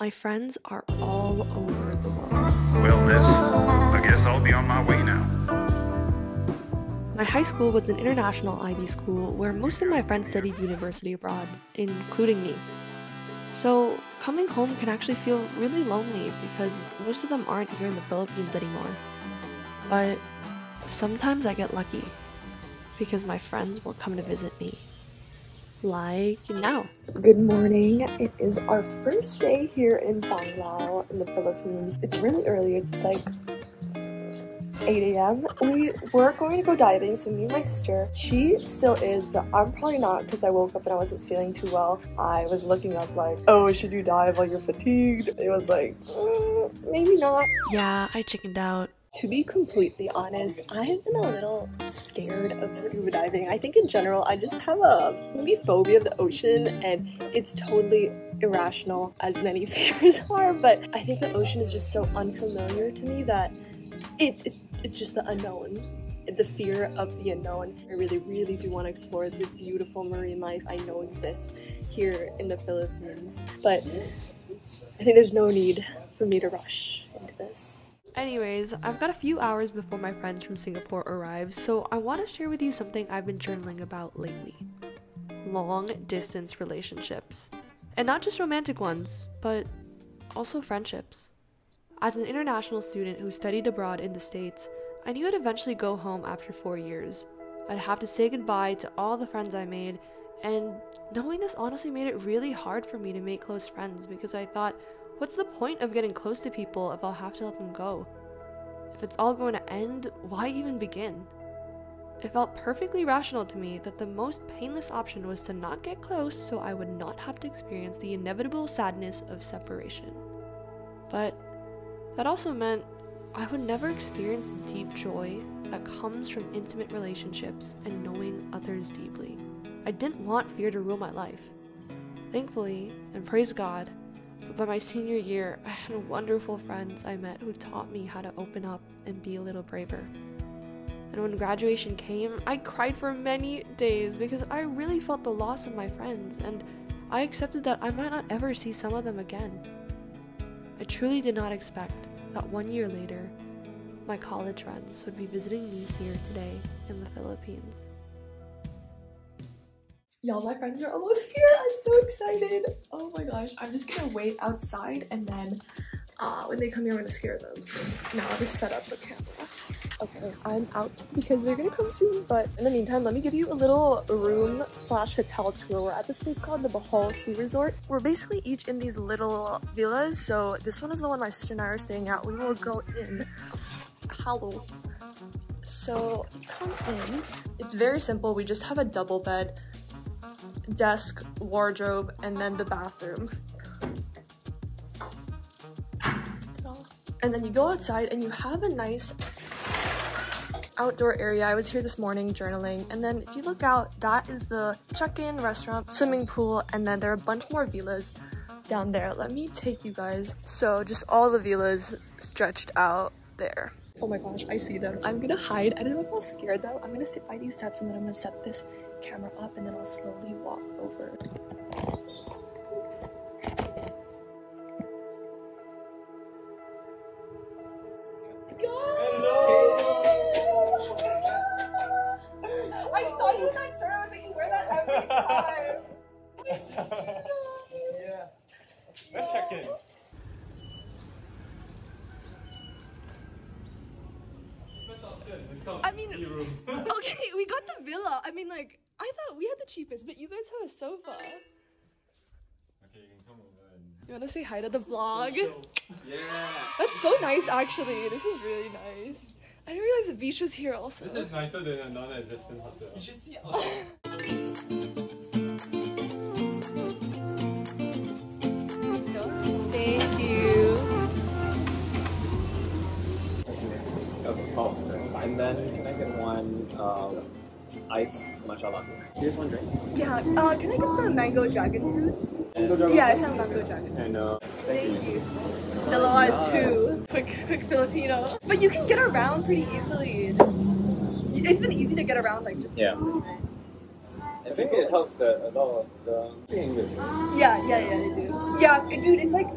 My friends are all over the world. Well, miss, I guess I'll be on my way now. My high school was an international IB school where most of my friends studied university abroad, including me. So, coming home can actually feel really lonely because most of them aren't here in the Philippines anymore. But sometimes I get lucky because my friends will come to visit me. Like now. Good morning. It is our first day here in Panglao in the Philippines. It's really early. It's like 8 a.m. We were going to go diving, so me and my sister, she still is, but I'm probably not because I woke up and I wasn't feeling too well. I was looking up like, oh, should you dive while you're fatigued? It was like, mm, maybe not. Yeah, I chickened out. To be completely honest, I have been a little scared of scuba diving. I think in general, I just have a maybe phobia of the ocean and it's totally irrational as many fears are, but I think the ocean is just so unfamiliar to me that it, it's, it's just the unknown the fear of the unknown. I really, really do want to explore the beautiful marine life I know exists here in the Philippines. But I think there's no need for me to rush into this. Anyways, I've got a few hours before my friends from Singapore arrive, so I want to share with you something I've been journaling about lately long distance relationships. And not just romantic ones, but also friendships. As an international student who studied abroad in the States, I knew I'd eventually go home after four years. I'd have to say goodbye to all the friends I made, and knowing this honestly made it really hard for me to make close friends because I thought, what's the point of getting close to people if I'll have to let them go? If it's all going to end, why even begin? It felt perfectly rational to me that the most painless option was to not get close so I would not have to experience the inevitable sadness of separation. But that also meant I would never experience the deep joy that comes from intimate relationships and knowing others deeply. I didn't want fear to rule my life. Thankfully, and praise God, by my senior year, I had wonderful friends I met who taught me how to open up and be a little braver. And when graduation came, I cried for many days because I really felt the loss of my friends, and I accepted that I might not ever see some of them again. I truly did not expect that one year later, my college friends would be visiting me here today in the Philippines. Y'all, my friends are almost here. I'm so excited. Oh my gosh. I'm just gonna wait outside and then uh, when they come here, I'm gonna scare them. Now I'll just set up the camera. Okay, I'm out because they're gonna come soon. But in the meantime, let me give you a little room slash hotel tour. We're at this place called the Bohol Sea Resort. We're basically each in these little villas. So this one is the one my sister and I are staying at. We will go in. Hello. So come in. It's very simple. We just have a double bed, desk, wardrobe, and then the bathroom. And then you go outside and you have a nice outdoor area. I was here this morning journaling. And then if you look out, that is the check-in restaurant, swimming pool, and then there are a bunch more villas down there. Let me take you guys. So just all the villas stretched out there. Oh my gosh, I see them. I'm gonna hide. I don't know if I'll scare them. I'm gonna sit by these steps and then I'm gonna set this camera up and then I'll slowly walk over. I saw you in that shirt. I was thinking, wear that every time. yeah. Let's check in. I mean, okay, we got the villa. I mean, like, I thought we had the cheapest, but you guys have a sofa. Okay, you can come over and. You wanna say hi to the vlog? Yeah. That's so nice, actually. This is really nice. I didn't realize the beach was here also. This is nicer than a non-existent hotel. You should see. Thank you. Oh, and then can I get one um, iced matcha latte? Here's one drink. Yeah, uh, can I get the mango dragon fruit? Yeah, it's a mango dragon. And uh, Thank you. Dalawa is two. Quick, quick Filipino. But you can get around pretty easily. Just, it's been easy to get around, like just. yeah. I think it helps that a lot of the English. Yeah, yeah, yeah, they do. Yeah, dude, it's like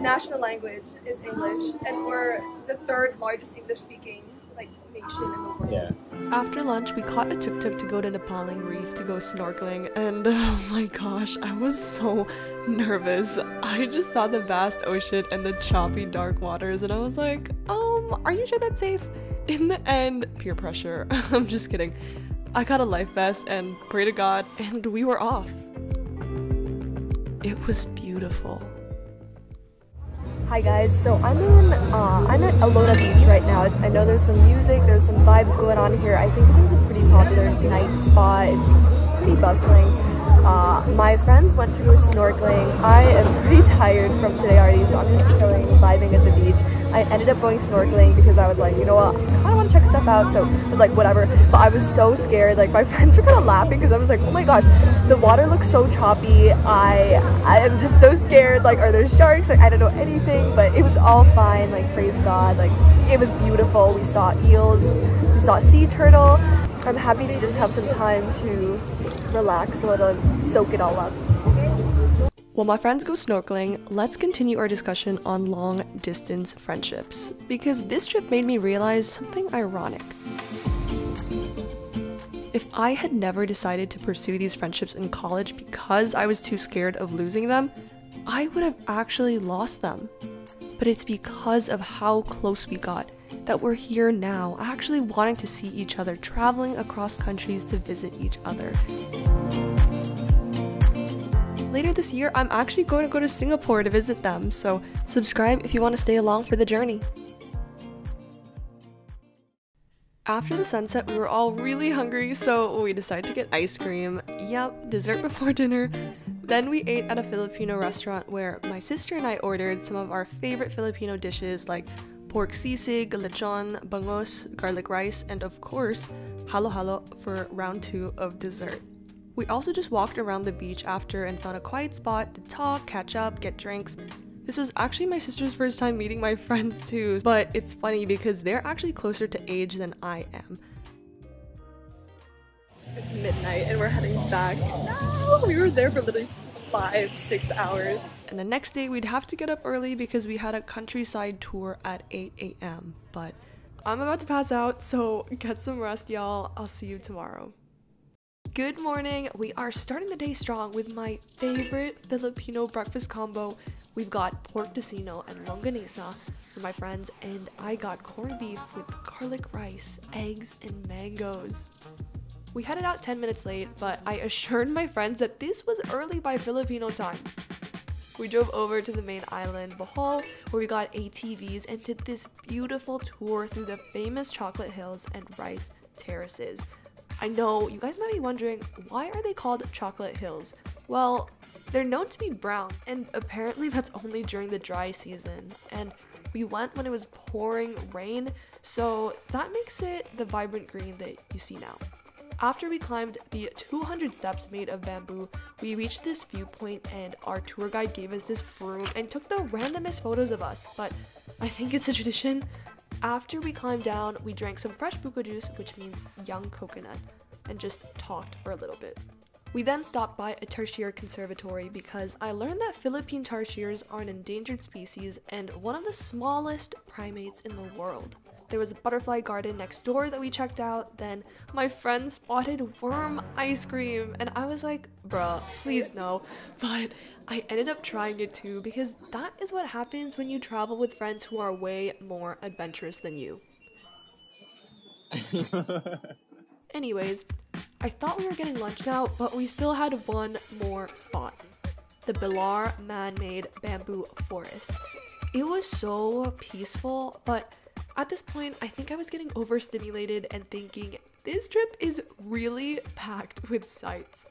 national language is English, and we're the third largest English speaking like nation in the world. Yeah. After lunch, we caught a tuk tuk to go to Napaling Reef to go snorkeling, and oh my gosh, I was so nervous. I just saw the vast ocean and the choppy dark waters, and I was like, um, are you sure that's safe? In the end, peer pressure. I'm just kidding. I got a life vest and pray to God, and we were off. It was beautiful. Hi guys, so I'm in uh, I'm at Alona Beach right now. It's, I know there's some music, there's some vibes going on here. I think this is a pretty popular night spot. It's pretty bustling. Uh, my friends went to go snorkeling. I am pretty tired from today already, so I'm just chilling, vibing at the beach. I ended up going snorkeling because I was like, you know what, I kind of want to check stuff out. So I was like, whatever. But I was so scared. Like my friends were kind of laughing because I was like, oh my gosh, the water looks so choppy. I I am just so scared. Like, are there sharks? Like, I don't know anything. But it was all fine. Like, praise God. Like, it was beautiful. We saw eels. We saw sea turtle. I'm happy to just have some time to relax a little and soak it all up. While my friends go snorkeling, let's continue our discussion on long distance friendships because this trip made me realize something ironic. If I had never decided to pursue these friendships in college because I was too scared of losing them, I would have actually lost them. But it's because of how close we got that we're here now, actually wanting to see each other, traveling across countries to visit each other. Later this year, I'm actually going to go to Singapore to visit them, so subscribe if you want to stay along for the journey. After the sunset, we were all really hungry, so we decided to get ice cream. Yep, dessert before dinner. Then we ate at a Filipino restaurant where my sister and I ordered some of our favorite Filipino dishes like pork sisig, lechon, bangus, garlic rice, and of course, halo halo for round two of dessert. We also just walked around the beach after and found a quiet spot to talk, catch up, get drinks. This was actually my sister's first time meeting my friends too, but it's funny because they're actually closer to age than I am. It's midnight and we're heading back. No, we were there for literally five, six hours. And the next day we'd have to get up early because we had a countryside tour at 8 a.m. But I'm about to pass out, so get some rest, y'all. I'll see you tomorrow. Good morning. We are starting the day strong with my favorite Filipino breakfast combo. We've got pork tocino and longanisa for my friends, and I got corned beef with garlic rice, eggs, and mangoes. We headed out 10 minutes late, but I assured my friends that this was early by Filipino time. We drove over to the main island, Bohol, where we got ATVs and did this beautiful tour through the famous chocolate hills and rice terraces. I know you guys might be wondering why are they called chocolate hills? Well, they're known to be brown, and apparently that's only during the dry season. And we went when it was pouring rain, so that makes it the vibrant green that you see now. After we climbed the 200 steps made of bamboo, we reached this viewpoint and our tour guide gave us this broom and took the randomest photos of us, but I think it's a tradition. After we climbed down, we drank some fresh buko juice, which means young coconut, and just talked for a little bit. We then stopped by a tarsier conservatory because I learned that Philippine tarsiers are an endangered species and one of the smallest primates in the world. There was a butterfly garden next door that we checked out. Then my friend spotted worm ice cream, and I was like, bruh, please no. But I ended up trying it too because that is what happens when you travel with friends who are way more adventurous than you. Anyways, I thought we were getting lunch now, but we still had one more spot the Bilar man made bamboo forest. It was so peaceful, but at this point, I think I was getting overstimulated and thinking this trip is really packed with sights.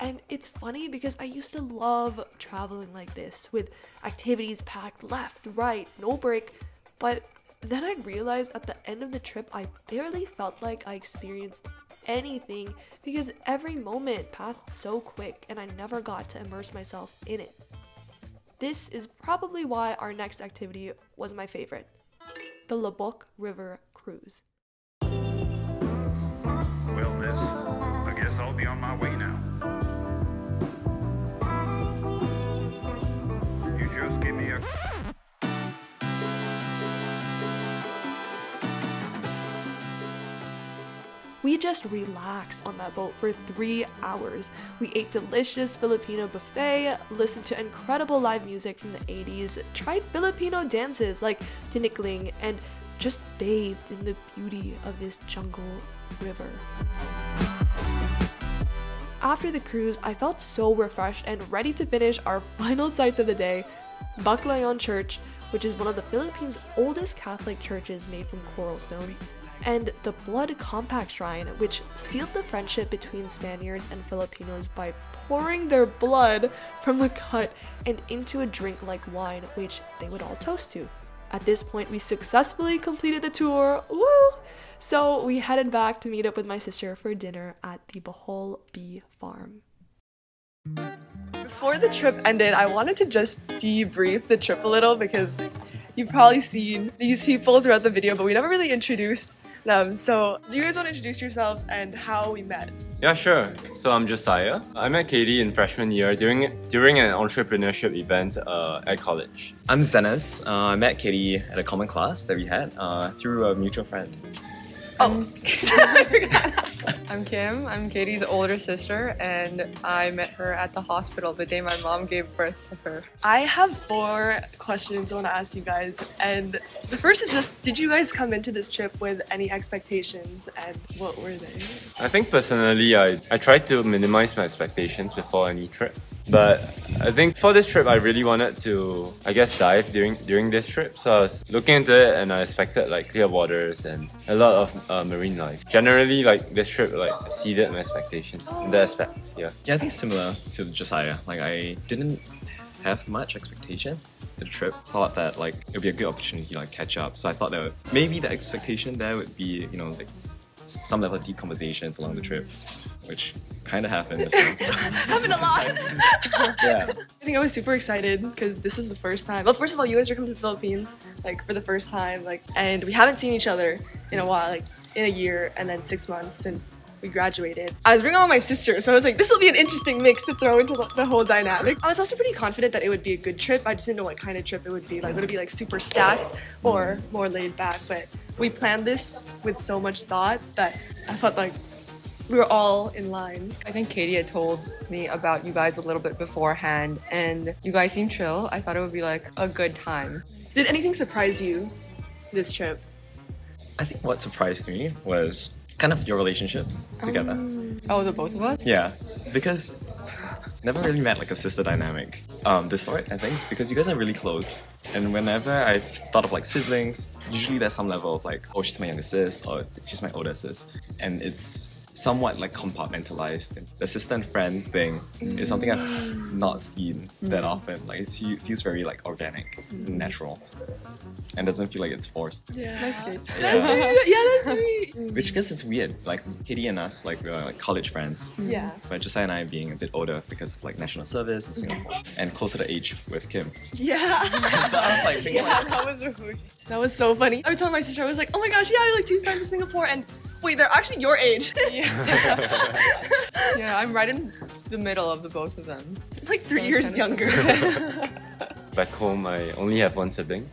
And it's funny because I used to love traveling like this with activities packed left, right, no break. But then I realized at the end of the trip, I barely felt like I experienced anything because every moment passed so quick and I never got to immerse myself in it. This is probably why our next activity was my favorite the Loboc River Cruise. Well, miss, I guess I'll be on my way We just relaxed on that boat for three hours. We ate delicious Filipino buffet, listened to incredible live music from the 80s, tried Filipino dances like tinikling, and just bathed in the beauty of this jungle river. After the cruise, I felt so refreshed and ready to finish our final sights of the day Baclayon Church, which is one of the Philippines' oldest Catholic churches made from coral stones, and the Blood Compact Shrine, which sealed the friendship between Spaniards and Filipinos by pouring their blood from the cut and into a drink like wine, which they would all toast to. At this point, we successfully completed the tour. Woo! So we headed back to meet up with my sister for dinner at the Bohol Bee Farm. Before the trip ended, I wanted to just debrief the trip a little because you've probably seen these people throughout the video, but we never really introduced them. So, do you guys want to introduce yourselves and how we met? Yeah, sure. So I'm Josiah. I met Katie in freshman year during during an entrepreneurship event uh, at college. I'm Zenas. Uh, I met Katie at a common class that we had uh, through a mutual friend. Oh, I'm Kim. I'm Katie's older sister, and I met her at the hospital the day my mom gave birth to her. I have four questions I want to ask you guys. And the first is just Did you guys come into this trip with any expectations and what were they? I think personally, I, I tried to minimize my expectations before any trip. But I think for this trip, I really wanted to, I guess, dive during during this trip. So I was looking into it, and I expected like clear waters and a lot of uh, marine life. Generally, like this trip, like exceeded my expectations in that aspect. Yeah. Yeah, I think similar to Josiah. Like I didn't have much expectation the trip. Thought that like it would be a good opportunity to like catch up. So I thought that maybe the expectation there would be you know like some level of deep conversations along the trip, which kind of happened. This time, so. Happened a lot. yeah. I think I was super excited because this was the first time. Well, first of all, you guys are coming to the Philippines like for the first time, like, and we haven't seen each other in a while, like in a year and then six months since we graduated. I was bringing all my sisters, so I was like, this will be an interesting mix to throw into the, the whole dynamic. I was also pretty confident that it would be a good trip. I just didn't know what kind of trip it would be. Like, would it be like super stacked or more laid back? But we planned this with so much thought that I felt like we were all in line. I think Katie had told me about you guys a little bit beforehand, and you guys seem chill. I thought it would be like a good time. Did anything surprise you this trip? I think what surprised me was kind of your relationship together. Oh, the both of us? Yeah, because never really met like a sister dynamic. Um, this sort, I think, because you guys are really close. And whenever I've thought of like siblings, usually there's some level of like, oh, she's my younger sis or she's my older sis, and it's somewhat like compartmentalized. The sister and friend thing is something I've not seen that mm. often. Like it feels very like organic, mm. natural, and doesn't feel like it's forced. Yeah. That's good. Yeah. yeah, that's sweet. Which because it's weird. Like Katie and us, like we're like college friends. Mm. Yeah. But Josiah and I being a bit older because of like national service in Singapore mm-hmm. and closer to age with Kim. Yeah. So I was like thinking like, that was rude. That was so funny. I was telling my sister, I was like, oh my gosh, yeah, I have like two friends from Singapore, and wait, they're actually your age. Yeah, yeah, I'm right in the middle of the both of them. like three years younger. Back home, I only have one sibling.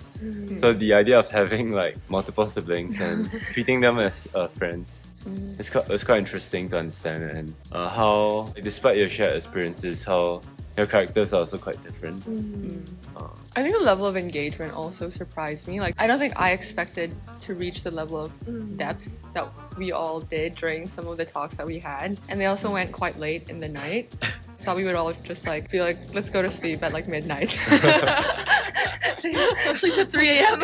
So the idea of having like multiple siblings and treating them as uh, friends, it's quite, it's quite interesting to understand and uh, how, despite your shared experiences, how your characters are also quite different. Uh, I think the level of engagement also surprised me. Like, I don't think I expected to reach the level of depth that we all did during some of the talks that we had. And they also went quite late in the night. I thought we would all just like be like, let's go to sleep at like midnight. Sleeps at 3 a.m.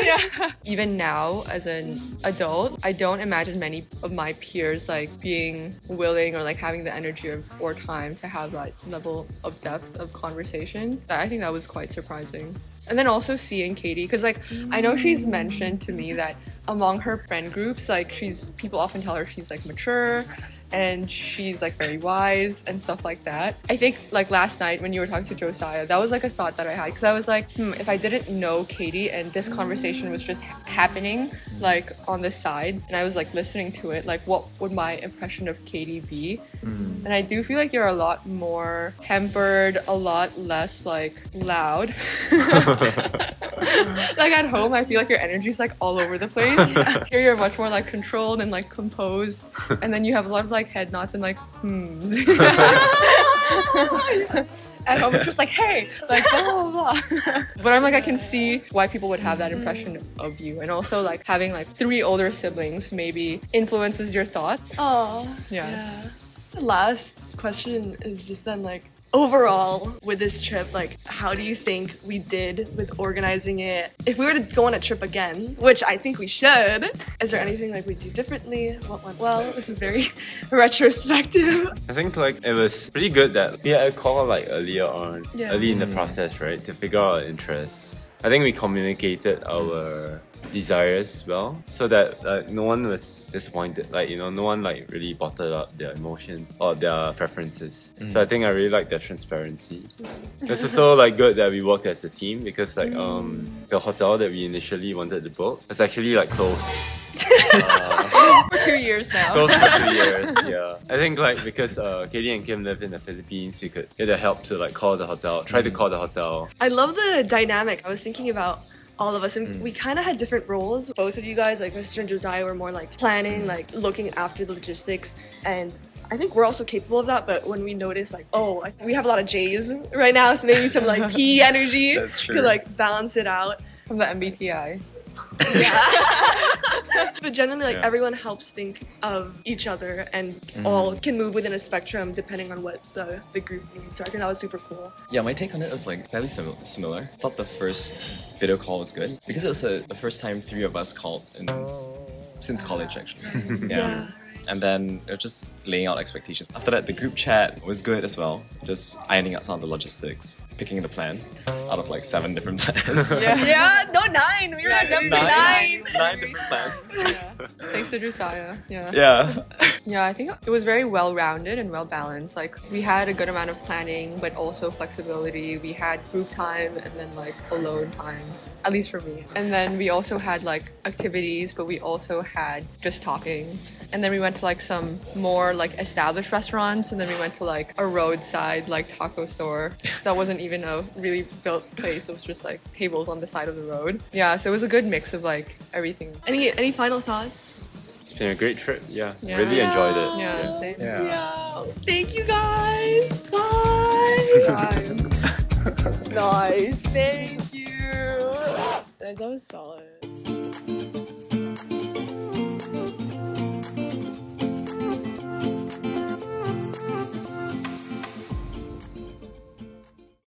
Even now, as an adult, I don't imagine many of my peers like being willing or like having the energy of, or time to have that level of depth of conversation. I think that was quite surprising. And then also seeing Katie, because like I know she's mentioned to me that among her friend groups, like she's people often tell her she's like mature and she's like very wise and stuff like that. I think like last night when you were talking to Josiah, that was like a thought that I had because I was like, hmm, if I didn't know Katie and this conversation was just ha- happening like on the side and I was like listening to it, like what would my impression of Katie be? And I do feel like you're a lot more tempered, a lot less like loud. like at home, I feel like your energy's like all over the place. Here, you're much more like controlled and like composed, and then you have a lot of like head nods and like hmms. at home, it's just like, hey, like blah blah blah. but I'm like, I can see why people would have that impression of you, and also like having like three older siblings maybe influences your thought. Oh, Yeah. The last question is just then like overall with this trip, like how do you think we did with organizing it? If we were to go on a trip again, which I think we should, is there anything like we do differently? What went well? This is very retrospective. I think like it was pretty good that we had a call like earlier on, Yeah. early in the mm. process, right, to figure out our interests. I think we communicated mm. our desires well, so that like no one was disappointed. Like you know, no one like really bottled up their emotions or their preferences. So I mm. think I really like that transparency. It's also like good that we worked as a team because like um mm. the hotel that we initially wanted to book was actually like closed. Uh, For two years now. Close for two years, yeah. I think like because uh, Katie and Kim live in the Philippines, we could get the help to like call the hotel, try to mm. call the hotel. I love the dynamic. I was thinking about all of us and mm. we kind of had different roles. Both of you guys, like Mr. and Josiah, were more like planning, mm. like looking after the logistics and I think we're also capable of that, but when we notice like, oh, we have a lot of J's right now, so maybe some like P energy to like balance it out. From the MBTI. But generally, like Yeah. everyone helps think of each other and all can move within a spectrum depending on what the, the group needs. So I think that was super cool. Yeah, my take on it was like fairly sim- similar. Thought the first video call was good because it was uh the first time three of us called in, since college actually. Yeah. And then it was just laying out expectations. After that, the group chat was good as well. Just ironing out some of the logistics, picking the plan out of like seven different plans. Yeah, no nine. We were at number nine. Nine different plans. Thanks to Josiah. Yeah. Yeah. Yeah, I think it was very well rounded and well balanced. Like, we had a good amount of planning, but also flexibility. We had group time and then like alone time, at least for me. And then we also had like activities, but we also had just talking. And then we went to like some more like established restaurants, and then we went to like a roadside like taco store that wasn't even a really built place. It was just like tables on the side of the road. Yeah, so it was a good mix of like everything. Any any final thoughts? It's been a great trip, yeah. Yeah. Really enjoyed it. Yeah, same. Yeah. Thank you guys. Bye. nice. Thank you. Guys, that was solid.